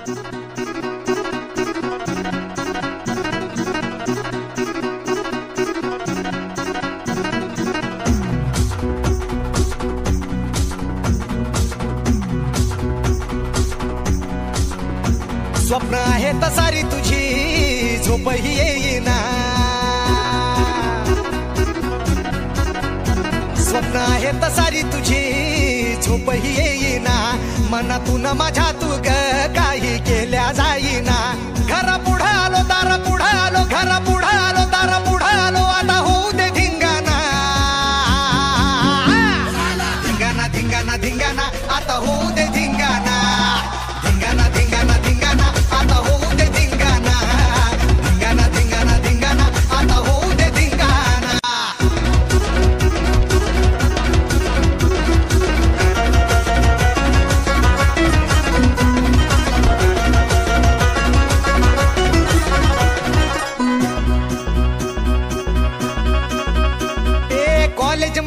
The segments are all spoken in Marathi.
स्वप्न आहे तसारी तुझी झोपही येईना. स्वप्न आहे तसारी तुझी झोपही येईना. मनातून माझ्या तू ग काही केल्या जाईना.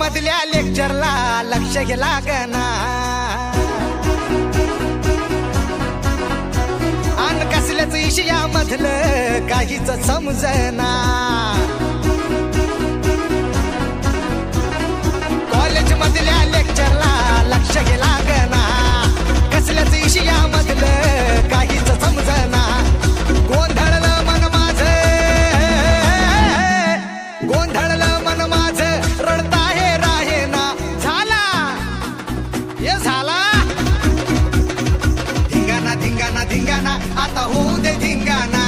मधल्या लेक्चरला लक्ष गेला गना आन कसल्याच इशिया मधलं काहीच समजना हे झाला. धिंगाणा धिंगाणा धिंगाणा आता होऊ दे धिंगाणा. धिंगाणा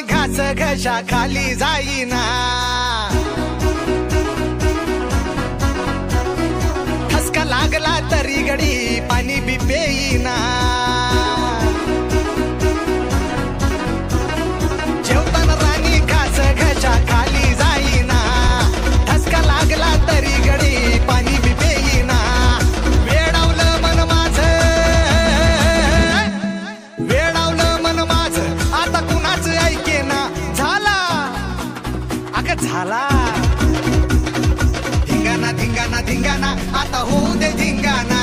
जेवताना घास घशा खाली जाईना. ठसका लागला तरी गडी पाणी बी पेईना. धिंगाणा धिंगाणा धिंगाणा आता होऊ दे धिंगाणा